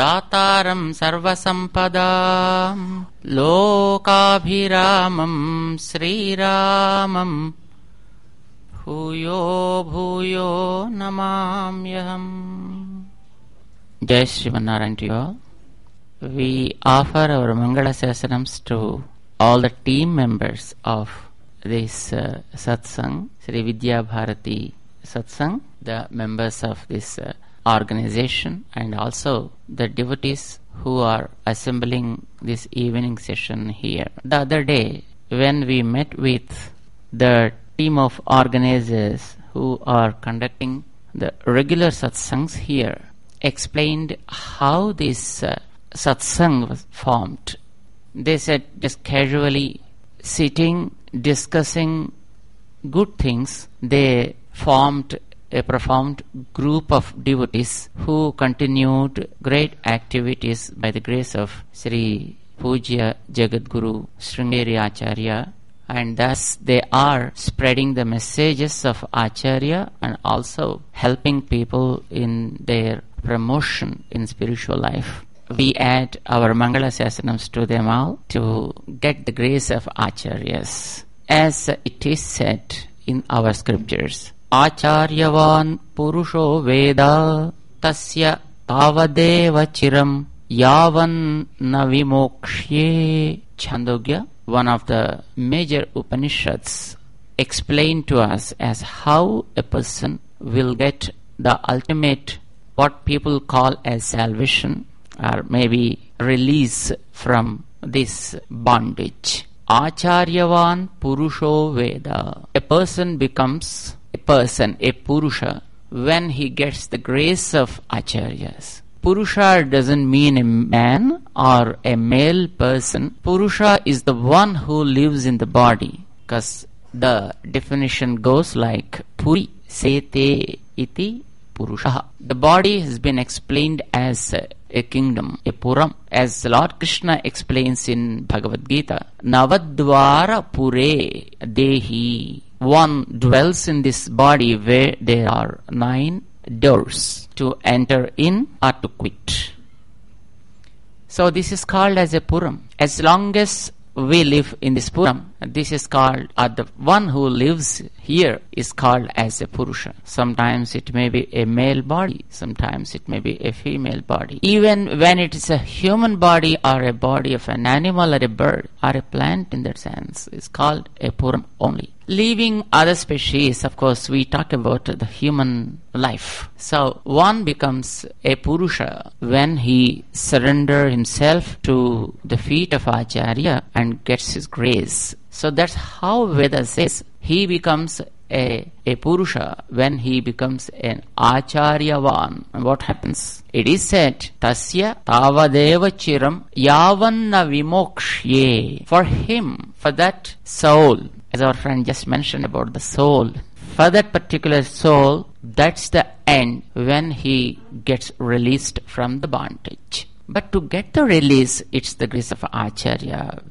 दातारम् सर्वसम्पदाम् लोकाभिरामम् श्रीरामम् भूयो भूयो नमाम्यहम् to you all. We offer our Mangala Sasanams to all the team members of this uh, satsang, Sri Vidya Bharati satsang, the members of this uh, organization, and also the devotees who are assembling this evening session here. The other day, when we met with the team of organizers who are conducting the regular satsangs here, explained how this uh, satsang was formed. They said just casually sitting, discussing good things, they formed a profound group of devotees who continued great activities by the grace of Sri Pujya Jagadguru Sringeri Acharya and thus they are spreading the messages of Acharya and also helping people in their promotion in spiritual life. We add our Mangala Sasanams to them all to get the grace of Acharyas. As it is said in our scriptures, Acharyavan Purusho Veda Tasya Tavadeva Chiram Yavan Navimokshye Chandogya, one of the major Upanishads, explain to us as how a person will get the ultimate what people call as salvation or maybe release from this bondage. Acharyavan Purusho Veda. A person becomes person, a Purusha, when he gets the grace of Acharyas. Purusha doesn't mean a man or a male person. Purusha is the one who lives in the body. Because the definition goes like Puri Sete iti Purusha. The body has been explained as a kingdom, a Puram. As Lord Krishna explains in Bhagavad Gita, Navadvara Pure Dehi. One dwells in this body where there are nine doors to enter in or to quit. So this is called as a Puram. As long as we live in this Puram, this is called, or the one who lives here is called as a Purusha. Sometimes it may be a male body, sometimes it may be a female body. Even when it is a human body or a body of an animal or a bird or a plant in that sense, is called a Puram only. Leaving other species, of course, we talk about the human life. So one becomes a Purusha when he surrender himself to the feet of Acharya and gets his grace. So that's how Veda says he becomes a, a Purusha when he becomes an Acharyavan. What happens? It is said, Tasya Tavadeva Chiram Yavanna Vimokshye. For him, for that soul, as our friend just mentioned about the soul, for that particular soul, that's the end when he gets released from the bondage. But to get the release, it's the grace of Acharya,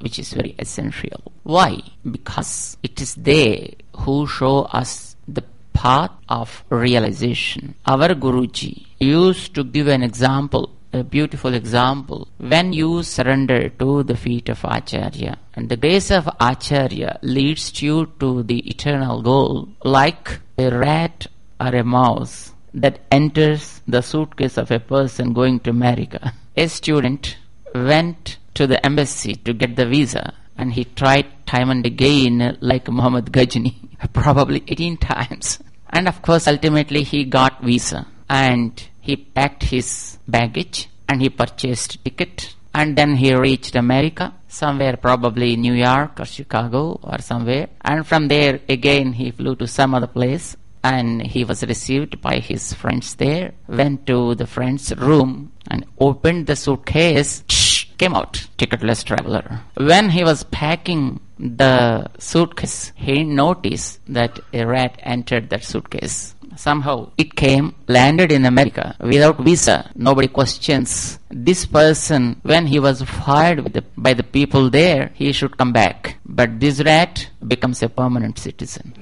which is very essential. Why? Because it is they who show us the path of realization. Our Guruji used to give an example, a beautiful example. When you surrender to the feet of Acharya, and the grace of Acharya leads you to the eternal goal, like a rat or a mouse that enters the suitcase of a person going to America. A student went to the embassy to get the visa and he tried time and again like Muhammad Ghazni, probably 18 times. And of course, ultimately he got visa and he packed his baggage and he purchased ticket and then he reached America, somewhere probably New York or Chicago or somewhere. And from there again he flew to some other place and he was received by his friends there, went to the friend's room and opened the suitcase, came out, ticketless traveler. When he was packing the suitcase, he noticed that a rat entered that suitcase. Somehow it came, landed in America without visa. Nobody questions this person. When he was fired the, by the people there, he should come back. But this rat becomes a permanent citizen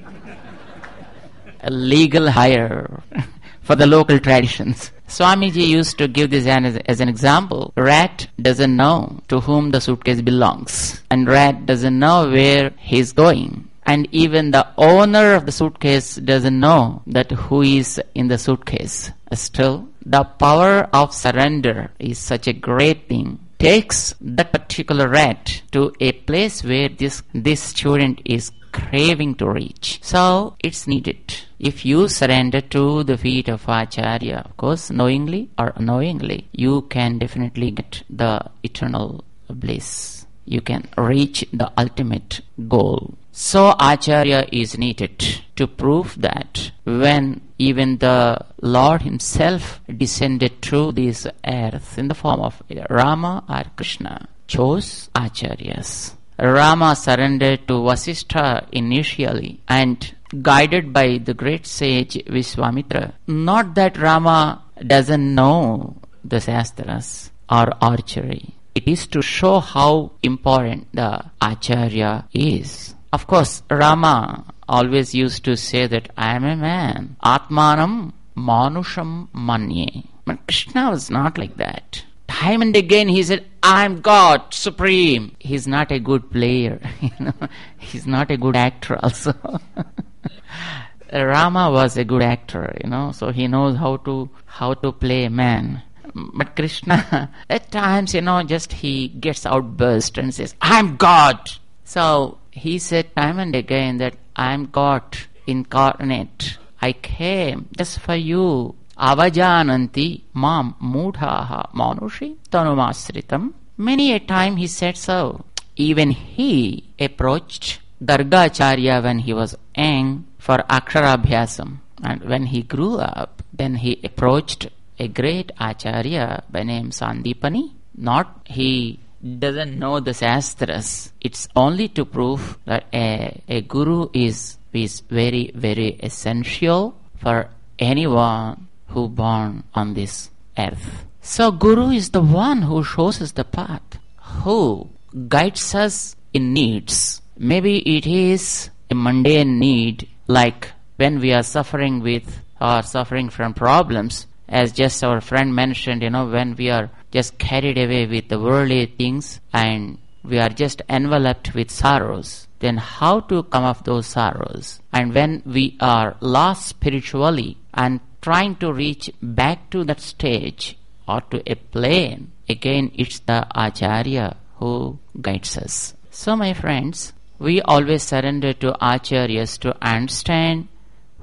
a legal hire for the local traditions. Swamiji used to give this as, as an example. Rat doesn't know to whom the suitcase belongs, and rat doesn't know where he's going. And even the owner of the suitcase doesn't know that who is in the suitcase. Still, the power of surrender is such a great thing takes that particular rat to a place where this this student is craving to reach. So it's needed. If you surrender to the feet of Acharya, of course, knowingly or unknowingly, you can definitely get the eternal bliss. You can reach the ultimate goal. So Acharya is needed to prove that when even the Lord Himself descended through this earth in the form of Rama or Krishna, chose Acharyas. Rama surrendered to Vasishtha initially and guided by the great sage Viswamitra. Not that Rama doesn't know the Shastras or archery. It is to show how important the Acharya is. Of course, Rama always used to say that I am a man. Atmanam manusham manye. But Krishna was not like that. Time and again he said, I'm God, supreme. He's not a good player, you know. He's not a good actor also. Rama was a good actor, you know, so he knows how to how to play a man. But Krishna, at times, you know, just he gets outburst and says, I'm God. So he said time and again that I'm God incarnate. I came just for you. Avajananti mam mudhaha manushi tanumasritam. Many a time he said so. Even he approached Gargacharya when he was young for Aksharabhyasam. And when he grew up, then he approached a great Acharya by name Sandipani. Not he doesn't know the Shastras. It's only to prove that a, a guru is, is very, very essential for anyone who born on this earth. So Guru is the one who shows us the path, who guides us in needs. Maybe it is a mundane need like when we are suffering with or suffering from problems as just our friend mentioned, you know, when we are just carried away with the worldly things and we are just enveloped with sorrows, then how to come off those sorrows? And when we are lost spiritually and trying to reach back to that stage or to a plane, again it's the Acharya who guides us. So, my friends, we always surrender to Acharyas to understand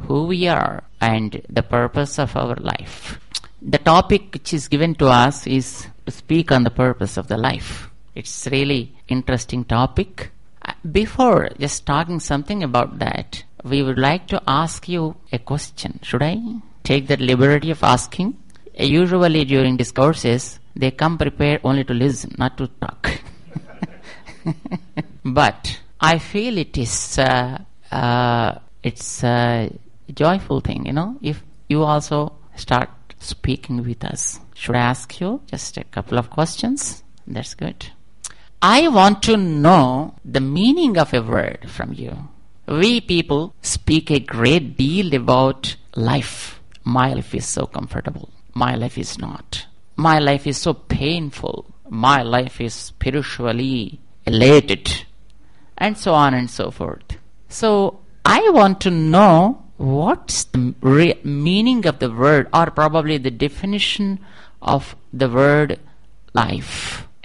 who we are and the purpose of our life. The topic which is given to us is to speak on the purpose of the life. It's really interesting topic. Before just talking something about that, we would like to ask you a question. Should I take that liberty of asking? Usually during discourses, they come prepared only to listen, not to talk. but I feel it is uh, uh, it's a joyful thing, you know. If you also start speaking with us, should I ask you just a couple of questions? That's good. I want to know the meaning of a word from you. We people speak a great deal about life. My life is so comfortable. My life is not. My life is so painful. My life is spiritually elated. And so on and so forth. So I want to know what's the re- meaning of the word or probably the definition of the word life.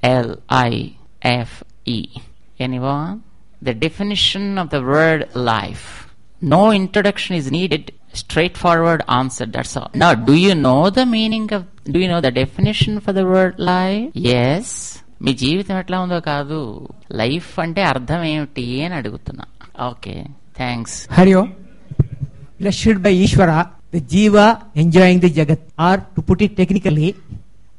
L I F E. Anyone? The definition of the word life. No introduction is needed. Straightforward answer. That's all. Now, do you know the meaning of, do you know the definition for the word life? Yes. మీ జీవితం ఎట్లా ఉందో కాదు life అంటే అర్థం ఏమిటి అని అడుగుతున్నా okay thanks Hari Om. Blessed by Ishvara, the Jiva enjoying the Jagat. Or to put it technically,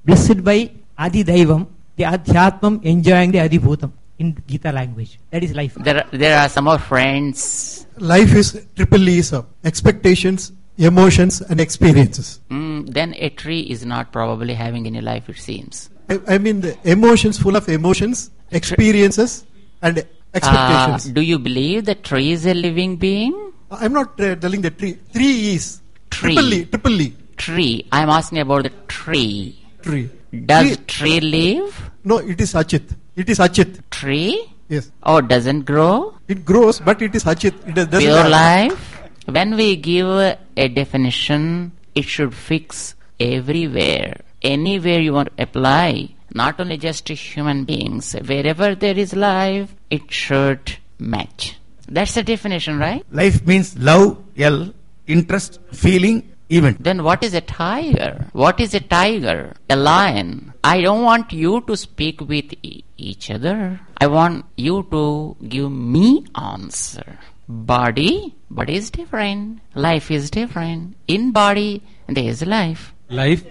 blessed by Adi Daivam, the Adhyatmam enjoying the Adibhutam in Gita language. That is life. there there are some more friends Life is triple E, sir. Expectations, emotions, and experiences. mm, then a tree is not probably having any life it seems I, I mean, the emotions, full of emotions, experiences, and Uh, expectations. do you believe the tree is a living being I'm not uh, telling the tree. Three E's. Tree. Triple E. Triple E. tree. I'm asking about the tree. Tree. Does Tree- tree live? No, it is Achit. It is Achit. Tree? Yes. Oh, doesn't grow? It grows, but it is Achit. It does- doesn't Pure life? When we give a definition, it should fix everywhere. Anywhere you want to apply, not only just to human beings, wherever there is life, it should match. That's the definition, right? Life means love, L, interest, feeling, event. Then what is a tiger? What is a tiger? A lion? I don't want you to speak with e- each other. I want you to give me answer. Body, body is different. Life is different. In body, there is life. Life,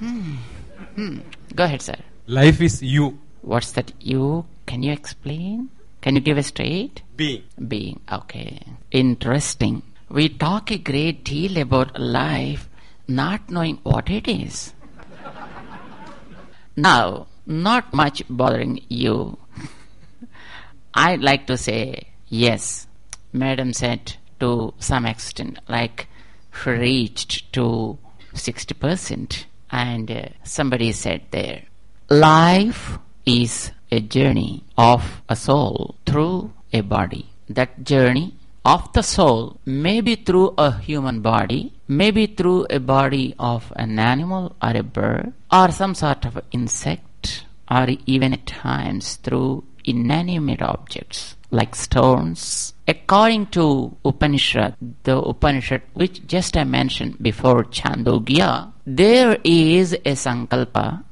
Hmm. Hmm. Go ahead, sir. life is you. What's that you? Can you explain? Can you give a straight? Being. Being. Okay. Interesting. We talk a great deal about life, not knowing what it is. Now, not much bothering you. I'd like to say yes. Madam said to some extent, like she reached to 60%. And uh, somebody said there, life is a journey of a soul through a body. That journey of the soul may be through a human body, maybe through a body of an animal or a bird, or some sort of insect, or even at times through inanimate objects like stones. According to Upanishad, the Upanishad which just I mentioned before Chandogya, there is a sankalpa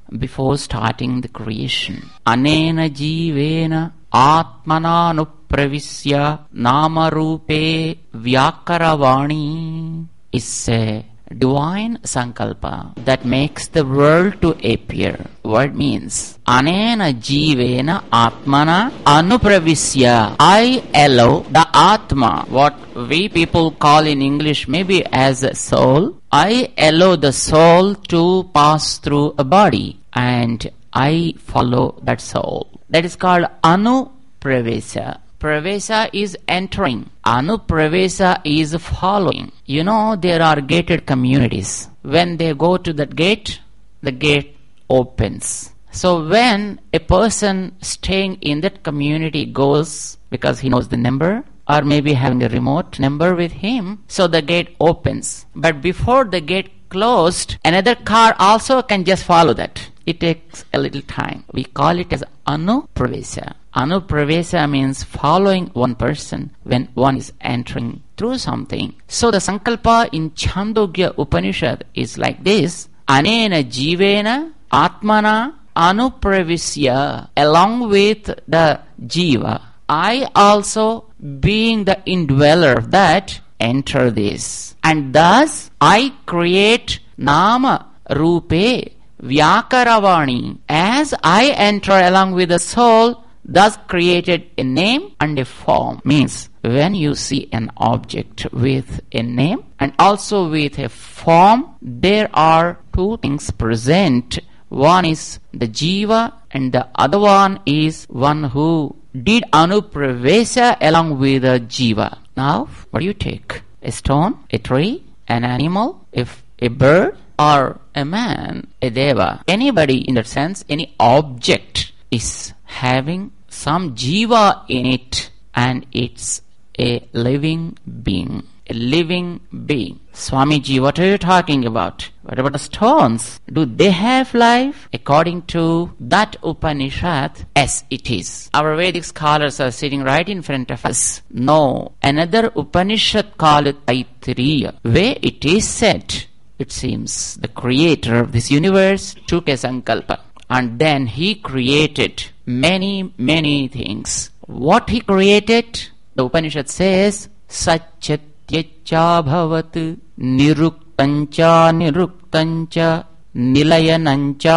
starting the creation. Anena jivena atmananupravisya namarupe vyakaravani is a divine sankalpa that makes the world to appear. What means? Anena jivena atmana anupravisya. I allow the atma, what we people call in English maybe as a soul. I allow the soul to pass through a body and I follow that soul. That is called anupravesa. Pravesa is entering. Anupravesa is following. You know, there are gated communities. When they go to that gate, the gate opens. So when a person staying in that community goes, because he knows the number, or maybe having a remote number with him, so the gate opens. But before the gate closed, another car also can just follow that. It takes a little time. We call it as anupravesa. Anupravesa means following one person when one is entering through something. So the sankalpa in Chandogya Upanishad is like this. Anena jivena atmana anupravisya along with the jiva. I also being the indweller of that enter this. And thus I create nama rupe vyakaravani. As I enter along with the soul, thus created a name and a form. Means when you see an object with a name and also with a form, there are two things present. One is the jiva and the other one is one who did anupravesa along with the jiva. Now, what do you take? A stone, a tree, an animal, if a bird, or a man, a deva, anybody in that sense, any object is having some jiva in it and it's a living being. A living being. Swamiji, what are you talking about? What about the stones? Do they have life? According to that Upanishad, yes, it is. Our Vedic scholars are sitting right in front of us. No, another Upanishad called Taittiriya, where it is said it seems the creator of this universe took a sankalpa and then he created many, many things. What he created, the Upanishad says, Satyacha bhavat niruktancha niruktancha nilayanancha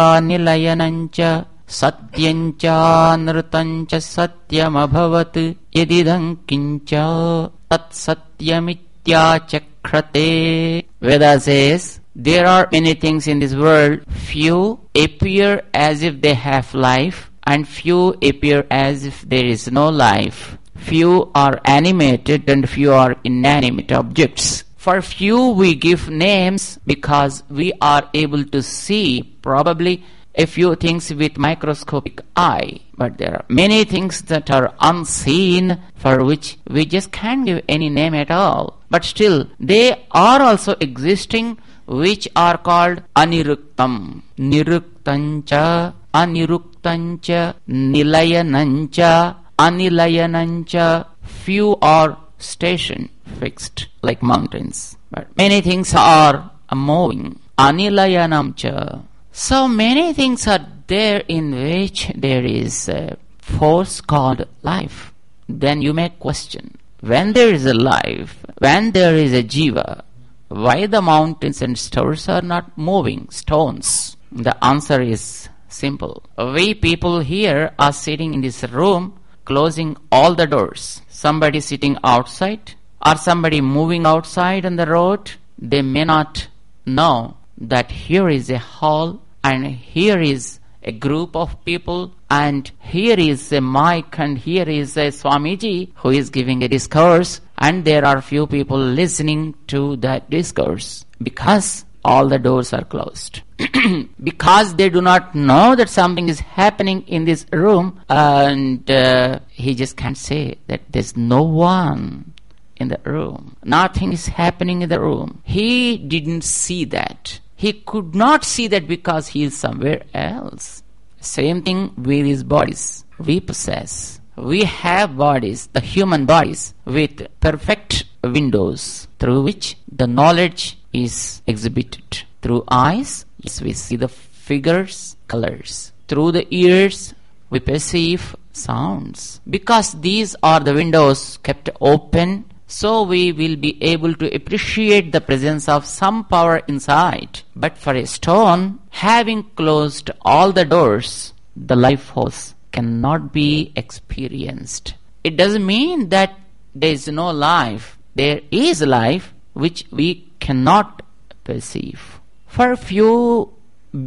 satyamabhavat yadidam kincha tat satyamityachakhrate. Veda says, there are many things in this world. Few appear as if they have life, and few appear as if there is no life. Few are animated and few are inanimate objects. For few we give names because we are able to see probably a few things with microscopic eye. But there are many things that are unseen for which we just can't give any name at all. But still, they are also existing which are called aniruktam. Niruktancha, aniruktancha, nilayanancha, anilayanancha. Few are station fixed, like mountains. But many things are moving. Anilayanamcha. So many things are there in which there is a force called life. Then you may question, when there is a life, when there is a jiva, why the mountains and stores are not moving, stones? The answer is simple. We people here are sitting in this room, closing all the doors. Somebody sitting outside, or somebody moving outside on the road, they may not know that here is a hall and here is a group of people and here is a mic and here is a Swamiji who is giving a discourse and there are few people listening to that discourse because all the doors are closed. because they do not know that something is happening in this room and uh, he just can't say that there's no one in the room. Nothing is happening in the room. He didn't see that. He could not see that because he is somewhere else. Same thing with his bodies. We possess. We have bodies, the human bodies, with perfect windows through which the knowledge is exhibited. Through eyes, yes, we see the figures, colors. Through the ears, we perceive sounds. Because these are the windows kept open so we will be able to appreciate the presence of some power inside. But for a stone, having closed all the doors, the life force cannot be experienced. It doesn't mean that there is no life. There is life which we cannot perceive. For few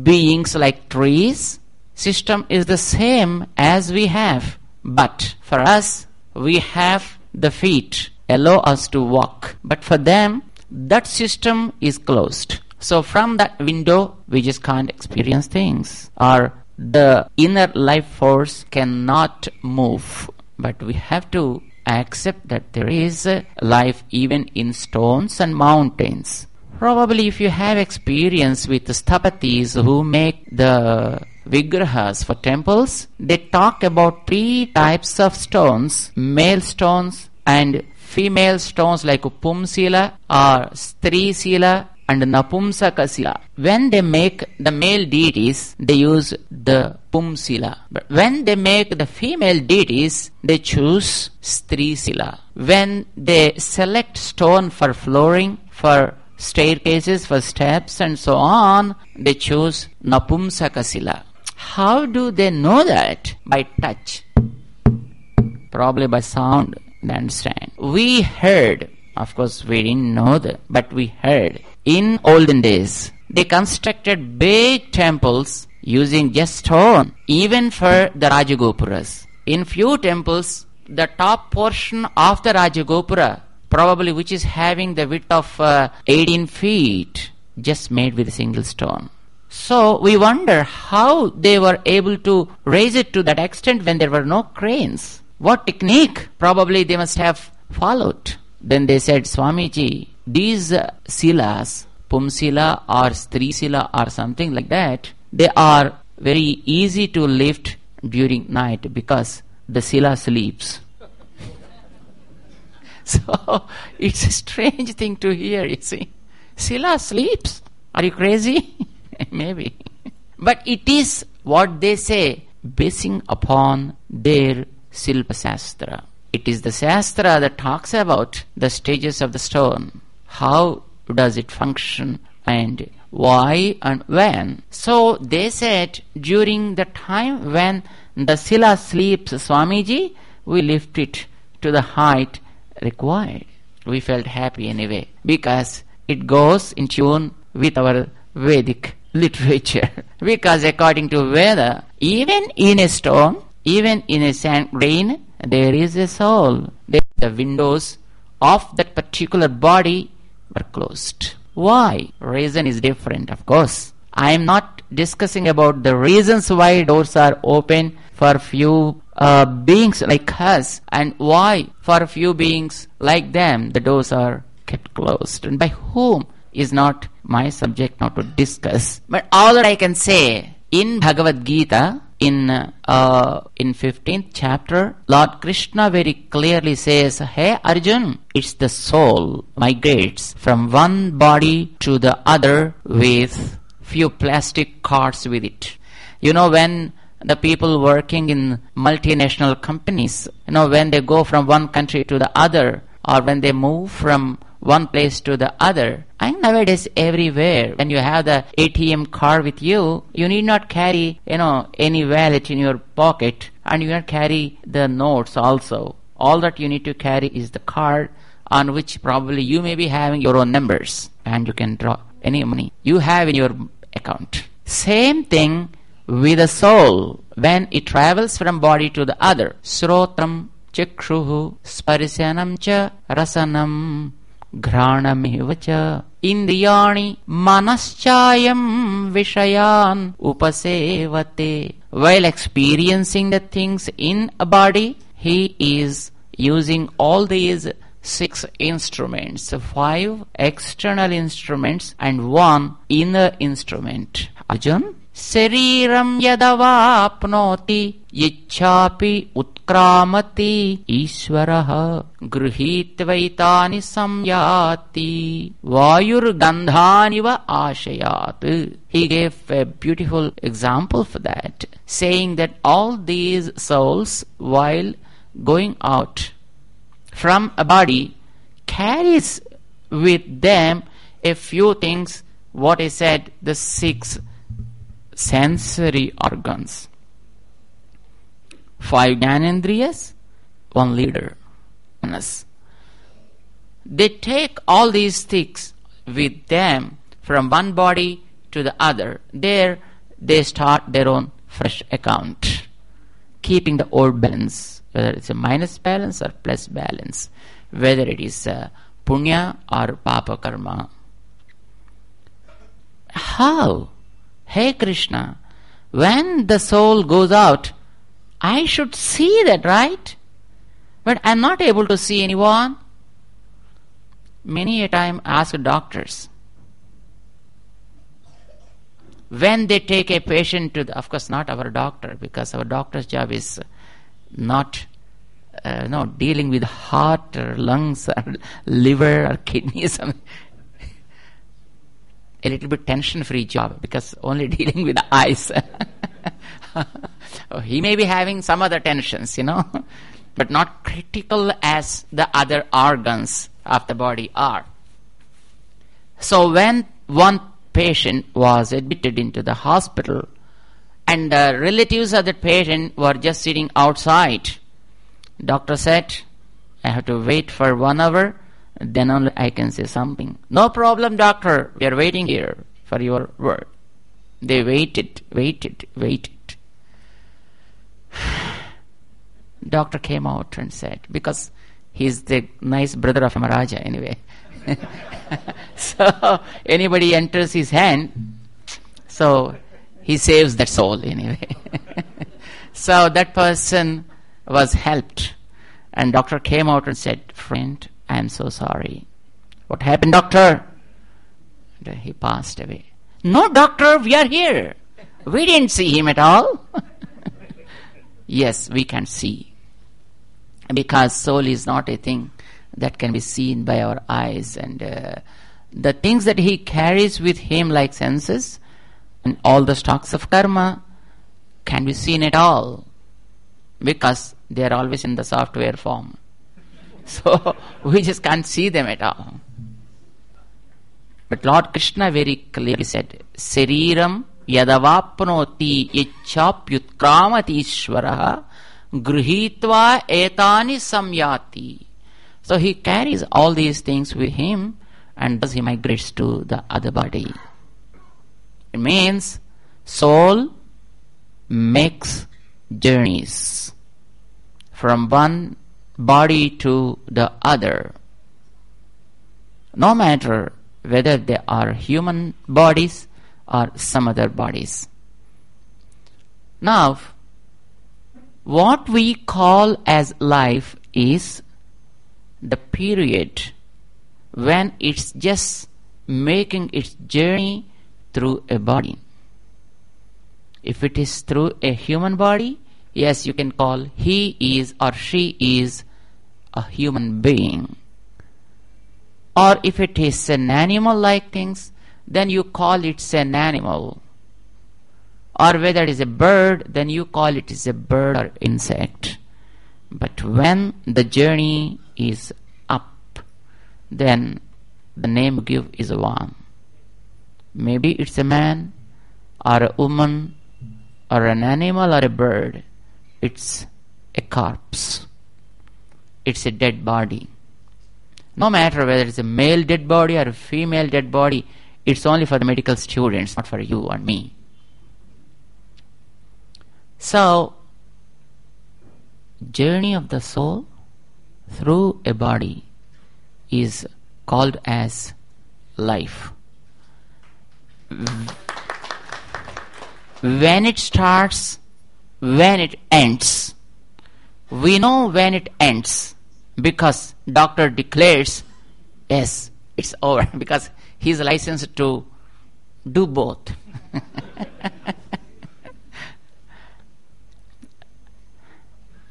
beings like trees, system is the same as we have. But for us, we have the feet allow us to walk. But for them, that system is closed. So from that window, we just can't experience things. Or the inner life force cannot move. But we have to accept that there is life even in stones and mountains. Probably if you have experience with sthapatis who make the vigrahas for temples, they talk about three types of stones, male stones and female stones like Pumsila or Strisila and Napumsakasila. When they make the male deities, they use the Pumsila. But when they make the female deities, they choose Strisila. When they select stone for flooring, for staircases, for steps and so on, they choose Napumsakasila. How do they know that? By touch. Probably by sound they understand. We heard, of course, we didn't know that, but we heard in olden days they constructed big temples using just stone, even for the Rajagopuras. In few temples, the top portion of the Rajagopura, probably which is having the width of uh, 18 feet, just made with a single stone. So we wonder how they were able to raise it to that extent when there were no cranes. What technique probably they must have followed? Then they said, Swamiji, these silas, Pumsila or Strisila or something like that, they are very easy to lift during night because the sila sleeps. so it's a strange thing to hear, you see. Sila sleeps. Are you crazy? Maybe. But it is what they say, basing upon their Silpa Sastra. It is the Sastra that talks about the stages of the stone. How does it function and why and when? So they said during the time when the Sila sleeps, Swamiji, we lift it to the height required. We felt happy anyway because it goes in tune with our Vedic literature. because according to Veda, even in a stone, even in a sand grain, there is a soul. The windows of that particular body were closed. Why? Reason is different, of course. I am not discussing about the reasons why doors are open for few uh, beings like us and why for few beings like them the doors are kept closed and by whom is not my subject now to discuss. But all that I can say in Bhagavad Gita in uh, in 15th chapter lord krishna very clearly says hey arjun it's the soul migrates from one body to the other with few plastic cards with it. You know when the people working in multinational companies you know when they go from one country to the other or when they move from one place to the other. And nowadays everywhere, when you have the ATM card with you, you need not carry, you know, any wallet in your pocket and you not carry the notes also. All that you need to carry is the card on which probably you may be having your own numbers and you can draw any money you have in your account. Same thing with the soul when it travels from body to the other. Srotram, Chakruhu, Sparsanam cha Rasanam घ्राणमेव च इन्द्रियाणि मनश्चायम् विषयान् उपसेवते while experiencing the things in a body he is using all these six instruments five external instruments and one inner instrument arjun शरीरं यदवाप्नोति यच्छापि उत्क्रामति ईश्वरः गृहीत्वैतानि संयाति वायुर्गन्धानिव आशयात् He gave a beautiful example for that, saying that all these souls, while going out from a body, carries with them a few things, what I said, the six sensory organs. Five Jnanendriyas, one leader. They take all these things with them from one body to the other. There they start their own fresh account, keeping the old balance, whether it's a minus balance or plus balance, whether it is uh, punya or papa karma. How? Hey Krishna, when the soul goes out, I should see that, right? But I'm not able to see anyone. Many a time ask doctors. When they take a patient to the, of course not our doctor, because our doctor's job is not uh, no dealing with heart or lungs or liver or kidneys. A little bit tension free job because only dealing with the eyes. He may be having some other tensions, you know, but not critical as the other organs of the body are. So when one patient was admitted into the hospital and the relatives of the patient were just sitting outside, doctor said, I have to wait for one hour, then only I can say something. No problem, doctor. We are waiting here for your word. They waited, waited, waited. Doctor came out and said, because he's the nice brother of Maharaja anyway. so anybody enters his hand, so he saves that soul anyway. so that person was helped. And doctor came out and said, Friend, I am so sorry. What happened, doctor? And he passed away. No, doctor, we are here. We didn't see him at all. yes, we can see. Because soul is not a thing that can be seen by our eyes. And uh, the things that he carries with him, like senses, and all the stocks of karma, can be seen at all. Because they are always in the software form. So we just can't see them at all. But Lord Krishna very clearly said, Sariram yadavapnoti ichchapyutkramati ishvaraha gruhitva etani samyati. So he carries all these things with him and thus he migrates to the other body. It means soul makes journeys from one body to the other no matter whether they are human bodies or some other bodies. Now, what we call as life is the period when it's just making its journey through a body. If it is through a human body, yes, you can call he is or she is a human being. Or if it is an animal like things, then you call it an animal. Or whether it is a bird, then you call it is a bird or insect. But when the journey is up, then the name give is a one. Maybe it's a man or a woman or an animal or a bird. It's a corpse. It's a dead body. No matter whether it's a male dead body or a female dead body, it's only for the medical students, not for you or me. So, journey of the soul through a body is called as life. When it starts, when it ends, we know when it ends because doctor declares yes it's over because he's licensed to do both.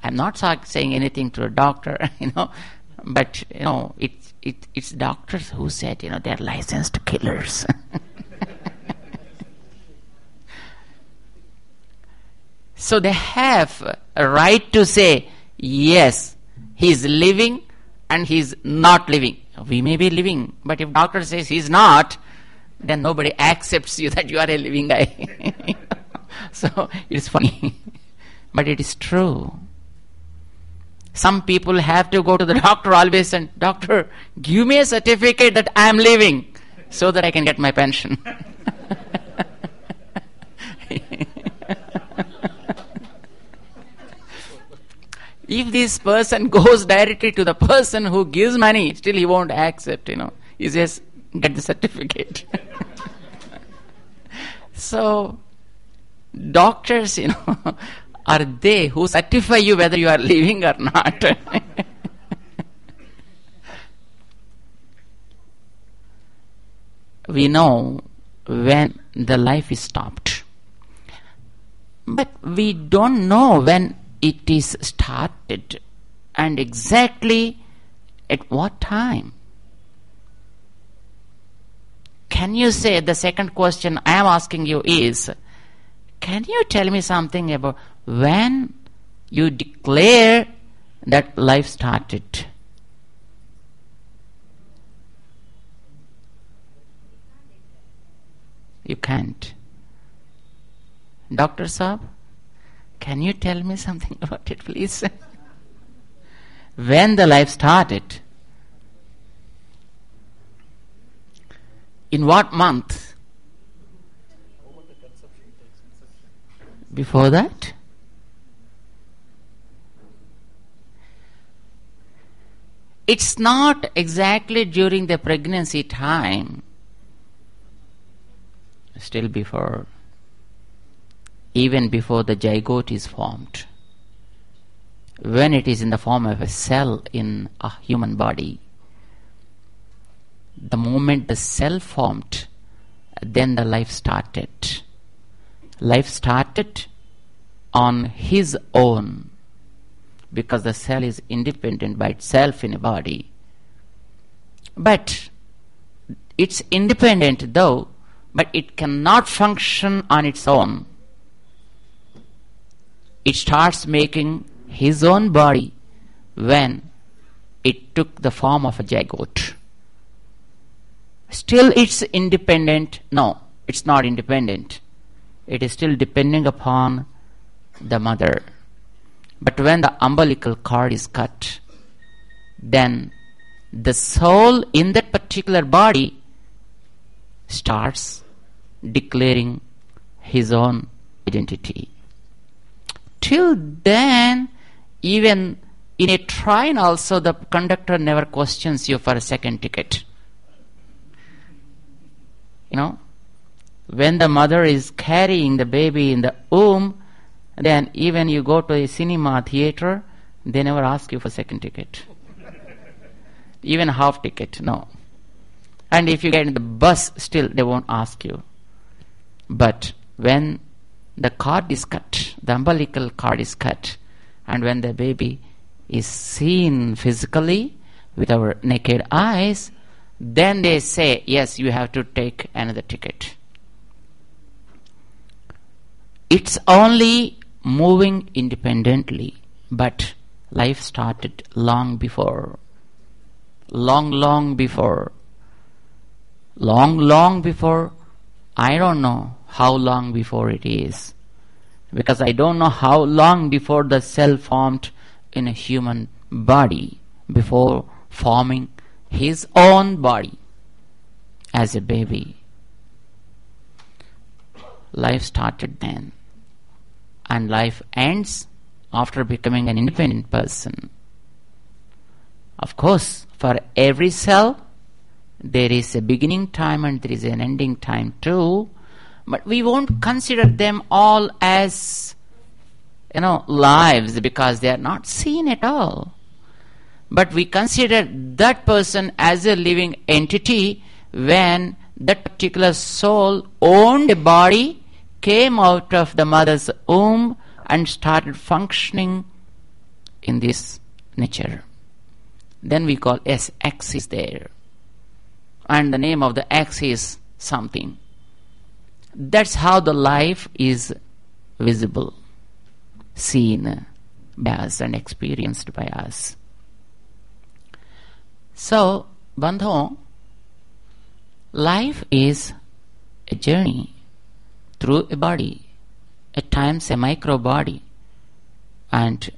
I'm not saying anything to a doctor you know but you know it's it, it's doctors who said you know they're licensed killers. So they have a right to say yes he's living and he's not living. We may be living but if doctor says he's not then nobody accepts you that you are a living guy. So it's funny. But it is true. Some people have to go to the doctor always and doctor give me a certificate that i am living so that i can get my pension if this person goes directly to the person who gives money, still he won't accept, you know. He says, get the certificate. so, doctors, you know, are they who certify you whether you are living or not. we know when the life is stopped. But we don't know when it is started and exactly at what time. Can you say the second question I am asking you is can you tell me something about when you declare that life started? You can't. Dr. Saab, can you tell me something about it, please? when the life started, in what month? Before that? It's not exactly during the pregnancy time, still before even before the zygote is formed. When it is in the form of a cell in a human body, the moment the cell formed, then the life started. Life started on his own because the cell is independent by itself in a body. But it's independent though, but it cannot function on its own it starts making his own body when it took the form of a zygote. Still, it's independent. No, it's not independent. It is still depending upon the mother. But when the umbilical cord is cut, then the soul in that particular body starts declaring his own identity till then, even in a train also, the conductor never questions you for a second ticket. you know, when the mother is carrying the baby in the womb, then even you go to a cinema theater, they never ask you for second ticket. even half ticket, no. And if you get in the bus, still they won't ask you. But when the cord is cut, the umbilical cord is cut, and when the baby is seen physically with our naked eyes, then they say, yes, you have to take another ticket. It's only moving independently, but life started long before. Long, long before. Long, long before. I don't know how long before it is. Because I don't know how long before the cell formed in a human body before forming his own body as a baby. Life started then, and life ends after becoming an independent person. Of course, for every cell, there is a beginning time and there is an ending time too, but we won't consider them all as you know lives because they are not seen at all. But we consider that person as a living entity when that particular soul owned a body came out of the mother's womb and started functioning in this nature. Then we call yes x is there. And the name of the x is something that's how the life is visible seen by us and experienced by us. So, Bandho, life is a journey through a body, at times a micro body, and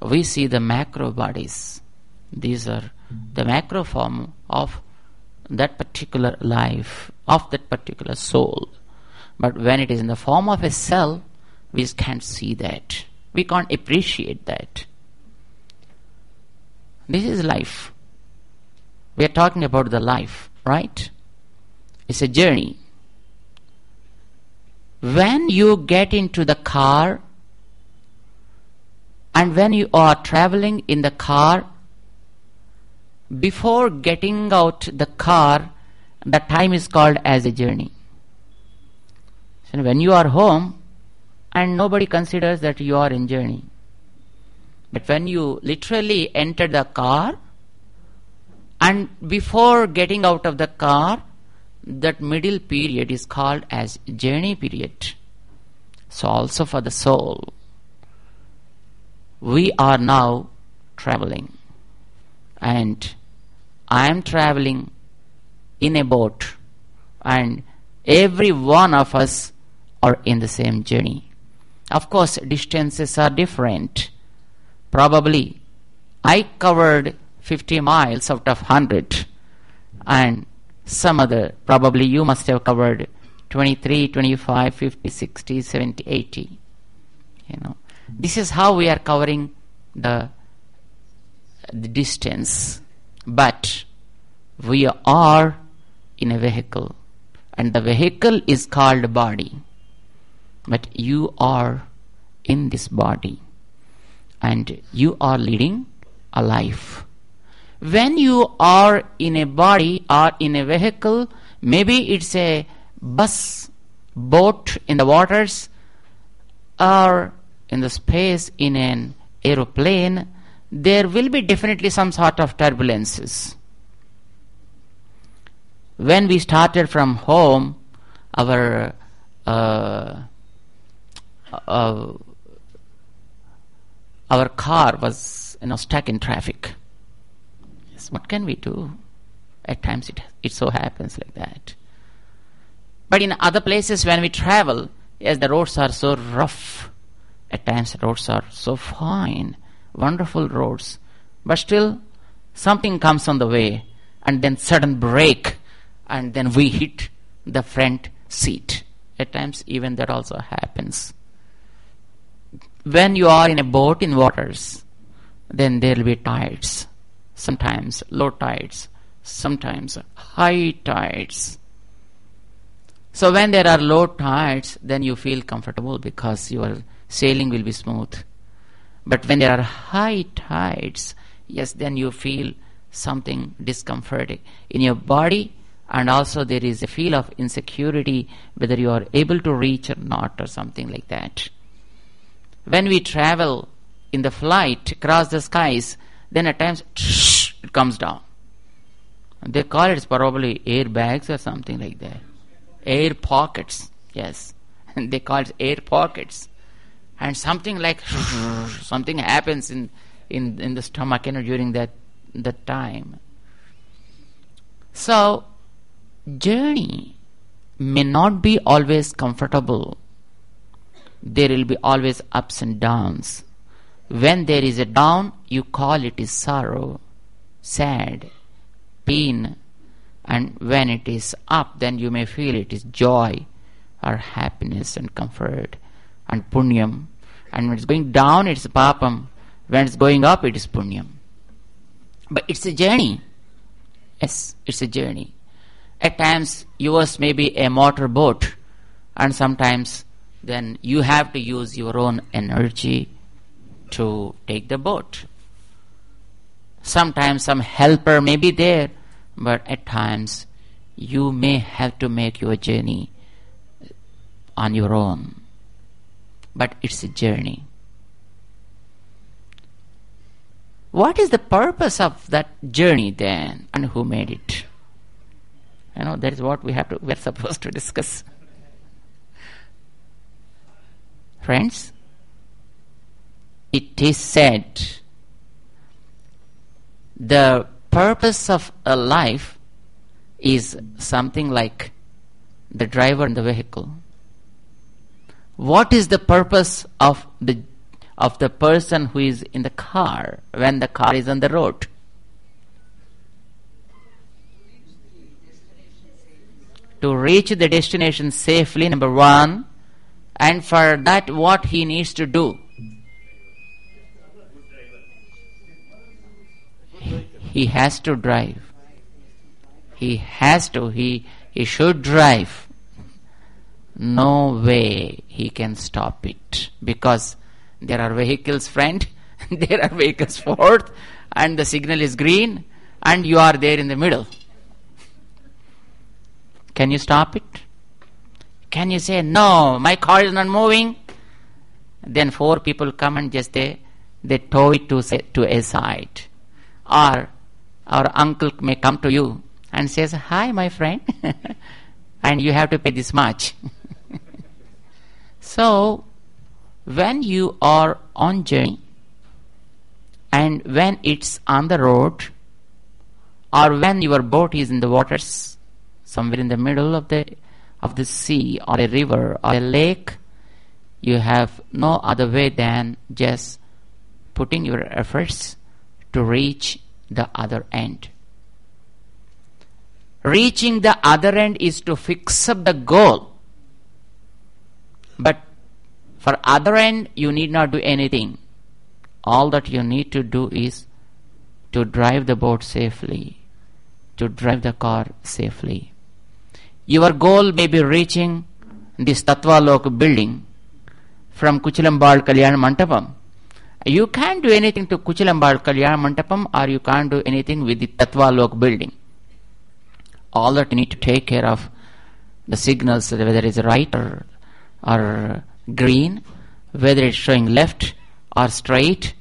we see the macro bodies. These are the macro form of that particular life, of that particular soul. But when it is in the form of a cell, we can't see that. We can't appreciate that. This is life. We are talking about the life, right? It's a journey. When you get into the car and when you are traveling in the car, before getting out the car, the time is called as a journey. So when you are home, and nobody considers that you are in journey. But when you literally enter the car, and before getting out of the car, that middle period is called as journey period. So also for the soul, we are now traveling, and I am traveling in a boat, and every one of us are in the same journey. Of course, distances are different. Probably I covered 50 miles out of 100, and some other, probably you must have covered 23, 25, 50, 60, 70, 80. You know, this is how we are covering the, the distance. But we are in a vehicle, and the vehicle is called body but you are in this body and you are leading a life. When you are in a body or in a vehicle, maybe it's a bus, boat in the waters, or in the space in an aeroplane, there will be definitely some sort of turbulences. When we started from home, our uh, uh, our car was you know stuck in traffic. Yes, what can we do? At times it it so happens like that. But in other places when we travel, yes, the roads are so rough. At times the roads are so fine, wonderful roads. But still something comes on the way and then sudden break and then we hit the front seat. At times even that also happens when you are in a boat in waters, then there will be tides. Sometimes low tides, sometimes high tides. So when there are low tides, then you feel comfortable because your sailing will be smooth. But when there are high tides, yes, then you feel something discomforting in your body, and also there is a feel of insecurity whether you are able to reach or not, or something like that. When we travel in the flight across the skies, then at times it comes down. They call it probably airbags or something like that. Air pockets, yes. they call it air pockets. And something like something happens in, in, in the stomach you know, during that, that time. So, journey may not be always comfortable. There will be always ups and downs. When there is a down, you call it is sorrow, sad, pain, and when it is up, then you may feel it is joy or happiness and comfort and punyam. And when it's going down, it's papam. When it's going up, it is punyam. But it's a journey. Yes, it's a journey. At times, yours may be a motor boat, and sometimes then you have to use your own energy to take the boat. Sometimes some helper may be there, but at times you may have to make your journey on your own. But it's a journey. What is the purpose of that journey then, and who made it? You know, that is what we have to we're supposed to discuss. Friends, it is said the purpose of a life is something like the driver in the vehicle. What is the purpose of the of the person who is in the car when the car is on the road? To reach the destination safely, number one, and for that, what he needs to do? He has to drive. He has to. He, he should drive. No way he can stop it because there are vehicles front, there are vehicles fourth, and the signal is green, and you are there in the middle. Can you stop it? Can you say, No, my car is not moving? Then four people come and just they, they tow it to, to a side. Or our uncle may come to you and says, Hi, my friend, and you have to pay this much. so, when you are on journey and when it's on the road or when your boat is in the waters somewhere in the middle of the of the sea or a river or a lake you have no other way than just putting your efforts to reach the other end. Reaching the other end is to fix up the goal. But for other end, you need not do anything. All that you need to do is to drive the boat safely, to drive the car safely. Your goal may be reaching this Tatvalok building from Kuchilambal Kalyan Mantapam you can't do anything to Kuchilambal Kalyana Mantapam or you can't do anything with the Tatva Lok building. All that you need to take care of the signals, whether it's right or, or green, whether it's showing left or straight,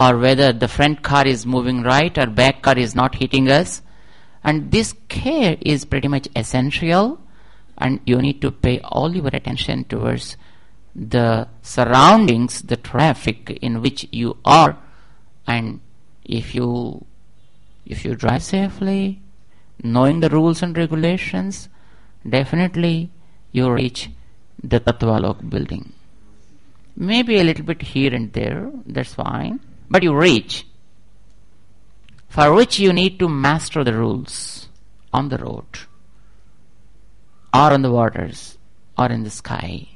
or whether the front car is moving right or back car is not hitting us. And this care is pretty much essential, and you need to pay all your attention towards the surroundings, the traffic in which you are, and if you if you drive safely, knowing the rules and regulations, definitely you reach the Tatvalok building. Maybe a little bit here and there, that's fine, but you reach. For which you need to master the rules on the road, or on the waters, or in the sky.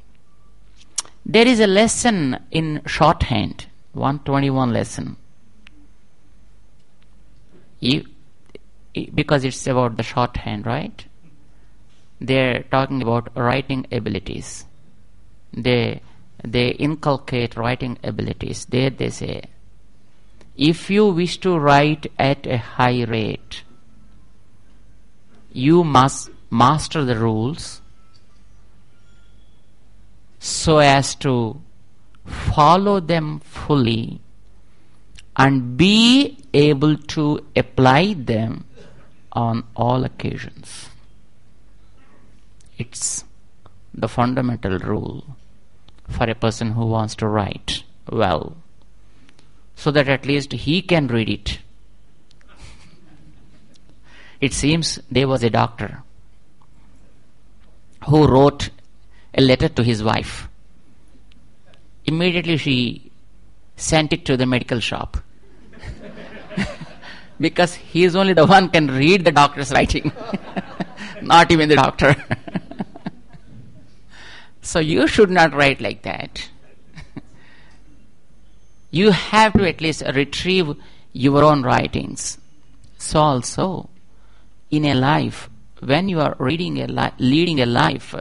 There is a lesson in shorthand, 121 lesson. You, because it's about the shorthand, right? they're talking about writing abilities. They they inculcate writing abilities. There they say, if you wish to write at a high rate, you must master the rules so as to follow them fully and be able to apply them on all occasions. It's the fundamental rule for a person who wants to write well, so that at least he can read it. It seems there was a doctor who wrote a letter to his wife. Immediately she sent it to the medical shop because he is only the one can read the doctor's writing, not even the doctor. so you should not write like that. You have to at least retrieve your own writings. So also, in a life, when you are reading a li- leading a life,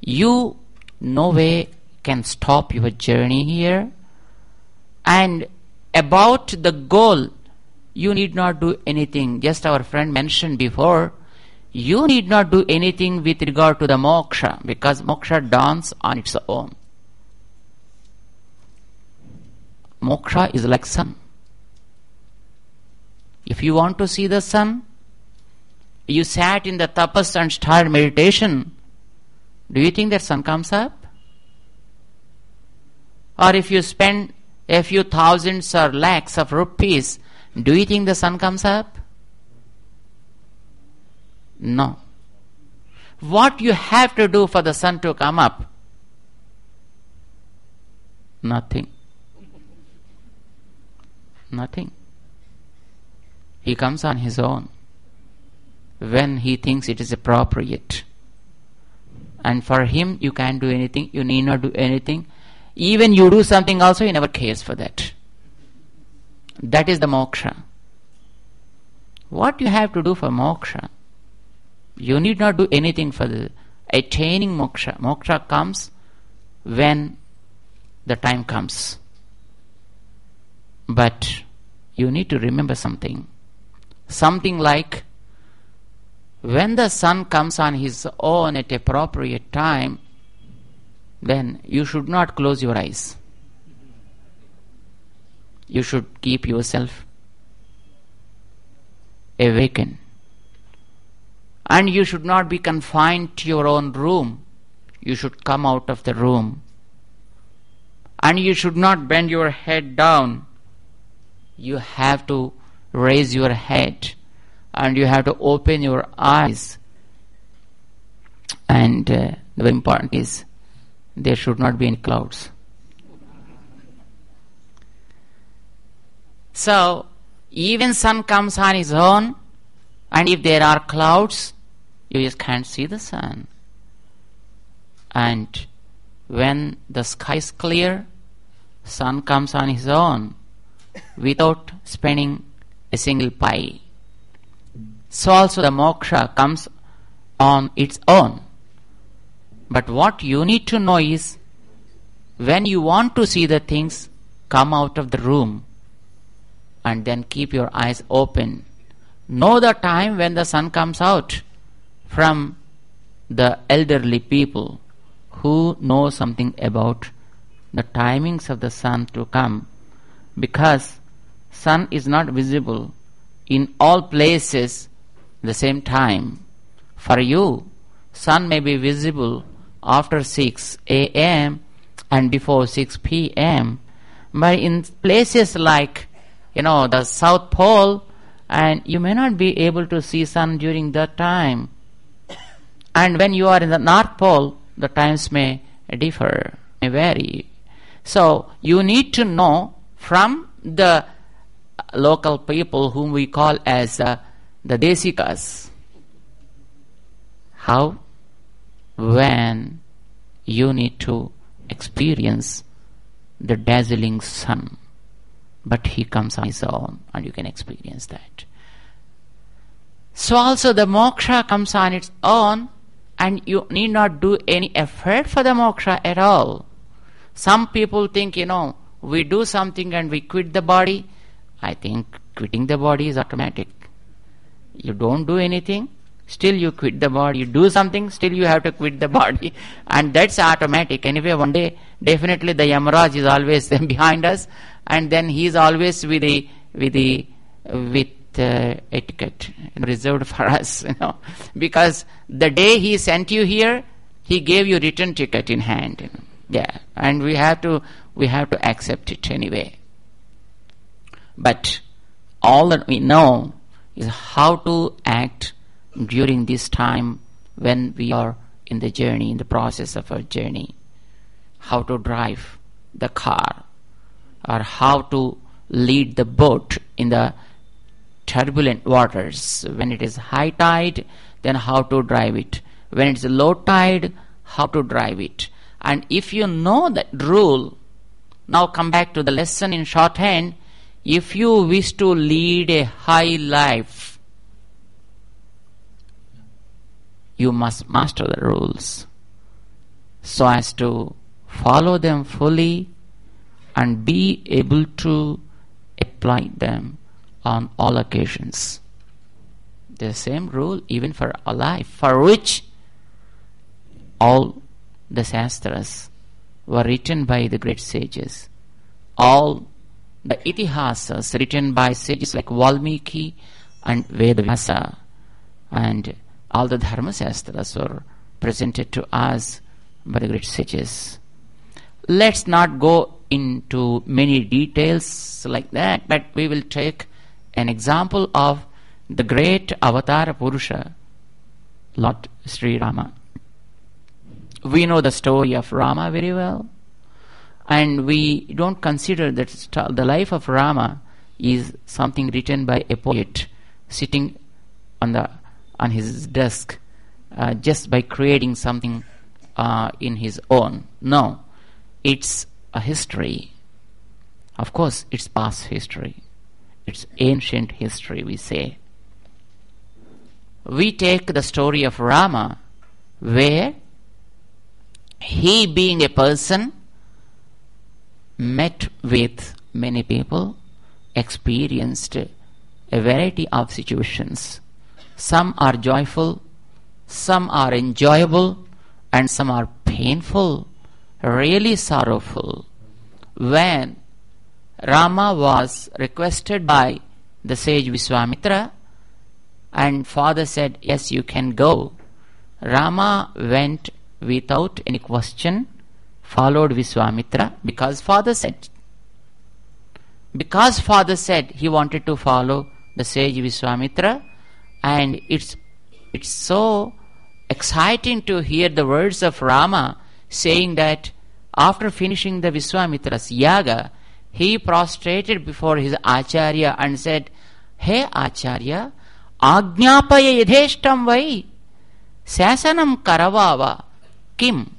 you no way can stop your journey here. And about the goal, you need not do anything. Just our friend mentioned before, you need not do anything with regard to the moksha because moksha dawns on its own. Moksha is like sun. If you want to see the sun, you sat in the tapas and started meditation, do you think that sun comes up? Or if you spend a few thousands or lakhs of rupees, do you think the sun comes up? No. What you have to do for the sun to come up? Nothing. Nothing. He comes on his own when he thinks it is appropriate. And for him, you can't do anything, you need not do anything. Even you do something also, he never cares for that. That is the moksha. What you have to do for moksha? You need not do anything for the attaining moksha. Moksha comes when the time comes. But you need to remember something. Something like when the sun comes on his own at appropriate time, then you should not close your eyes. You should keep yourself awakened. And you should not be confined to your own room. You should come out of the room. And you should not bend your head down. You have to raise your head and you have to open your eyes. And uh, the very important is there should not be any clouds. So even sun comes on its own, and if there are clouds, you just can't see the sun. And when the sky is clear, sun comes on his own without spending a single pie. So also the moksha comes on its own. But what you need to know is when you want to see the things, come out of the room and then keep your eyes open. Know the time when the sun comes out from the elderly people who know something about the timings of the sun to come because sun is not visible in all places the same time. For you, sun may be visible after 6 a.m. and before 6 p.m. But in places like, you know, the South Pole, and you may not be able to see sun during that time. And when you are in the North Pole, the times may differ, may vary. So you need to know from the local people whom we call as uh, the Desikas how, when you need to experience the dazzling sun, but he comes on his own and you can experience that. So also the moksha comes on its own and you need not do any effort for the moksha at all. Some people think, you know, we do something and we quit the body. I think quitting the body is automatic. You don't do anything, still you quit the body. You do something, still you have to quit the body. And that's automatic. Anyway, one day, definitely the Yamaraj is always behind us, and then he is always with the, with the, with uh, etiquette reserved for us, you know. Because the day he sent you here, he gave you return ticket in hand. you know. Yeah, and we have to, we have to accept it anyway. But all that we know is how to act during this time when we are in the journey, in the process of our journey. How to drive the car, or how to lead the boat in the turbulent waters. When it is high tide, then how to drive it. When it's low tide, how to drive it. And if you know that rule, now come back to the lesson in shorthand. If you wish to lead a high life, you must master the rules so as to follow them fully and be able to apply them on all occasions. The same rule even for a life, for which all the Shastras were written by the great sages. All the Itihasas written by sages like Valmiki and Vedavyasa and all the Dharma Shastras were presented to us by the great sages. Let's not go into many details like that, but we will take an example of the great Avatar Purusha, Lord Sri Rama. We know the story of Rama very well, and we don't consider that st- the life of Rama is something written by a poet sitting on the on his desk uh, just by creating something uh, in his own. No, it's a history. Of course, it's past history. It's ancient history, we say. We take the story of Rama, where he, being a person, met with many people, experienced a variety of situations. Some are joyful, some are enjoyable, and some are painful, really sorrowful. When Rama was requested by the sage Viswamitra, and father said, Yes, you can go. Rama went without any question, followed Viswamitra because father said. Because father said he wanted to follow the sage Viswamitra, and it's it's so exciting to hear the words of Rama saying that after finishing the Viswamitra's yaga, he prostrated before his Acharya and said, Hey Acharya, Ajnapaya yadheshtam vai, Sasanam karavava, Kim,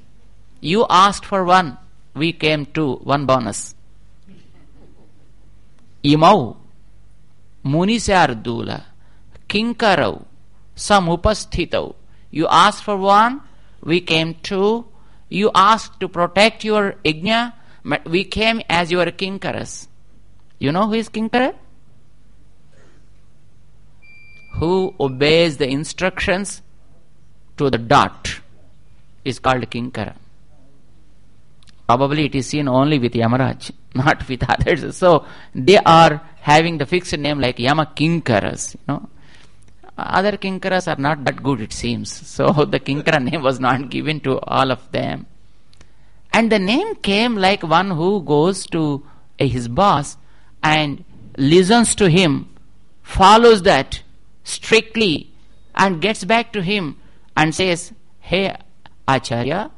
you asked for one, we came to one bonus. Imau, Munisardula, Kinkarau, Samupasthitau. You asked for one, we came to. You asked to protect your Ignya, but we came as your Kinkaras. You know who is Kinkara? Who obeys the instructions to the dot is called Kinkara. Probably it is seen only with Yamaraj, not with others. So they are having the fixed name like Yama Kinkaras, you know. Other Kinkaras are not that good, it seems. So the Kinkara name was not given to all of them. And the name came like one who goes to his boss and listens to him, follows that strictly, and gets back to him and says, Hey, Acharya,